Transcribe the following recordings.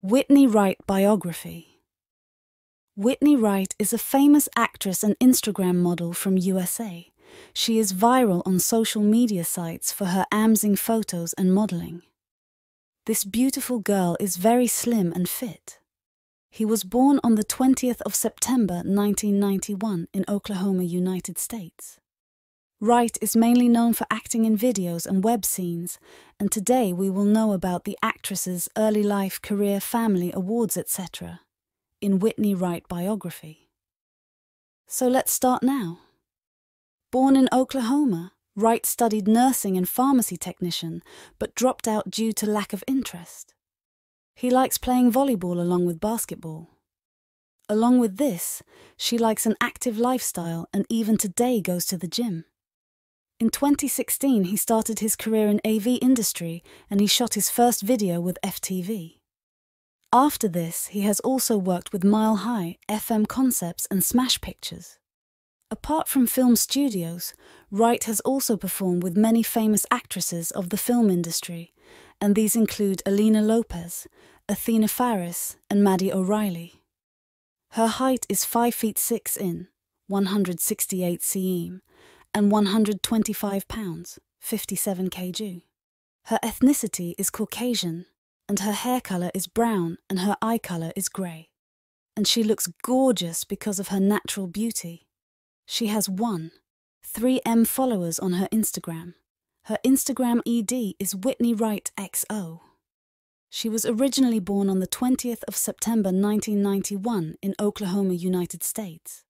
Whitney Wright Biography Whitney Wright is a famous actress and Instagram model from USA. She is viral on social media sites for her amazing photos and modeling. This beautiful girl is very slim and fit. He was born on the 20th of September 1991 in Oklahoma, United States. Wright is mainly known for acting in videos and web scenes, and today we will know about the actress's early life, career, family, awards, etc. in Whitney Wright biography. So let's start now. Born in Oklahoma, Wright studied nursing and pharmacy technician, but dropped out due to lack of interest. He likes playing volleyball along with basketball. Along with this, she likes an active lifestyle and even today goes to the gym. In 2016, he started his career in AV industry and he shot his first video with FTV. After this, he has also worked with Mile High, FM Concepts, and Smash Pictures. Apart from film studios, Wright has also performed with many famous actresses of the film industry, and these include Alina Lopez, Athena Faris, and Maddy O'Reilly. Her height is 5 feet 6 in, 168 cm, and 125 pounds, 57 kg. Her ethnicity is Caucasian, and her hair colour is brown and her eye colour is grey. And she looks gorgeous because of her natural beauty. She has one, 3M followers on her Instagram. Her Instagram ED is Whitney Wright XO. She was originally born on the 20th of September 1991 in Oklahoma, United States.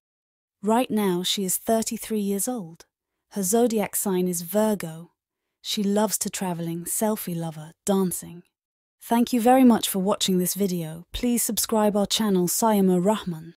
Right now, she is 33 years old. Her zodiac sign is Virgo. She loves to traveling, selfie lover, dancing. Thank you very much for watching this video. Please subscribe our channel Saiemur Rahman.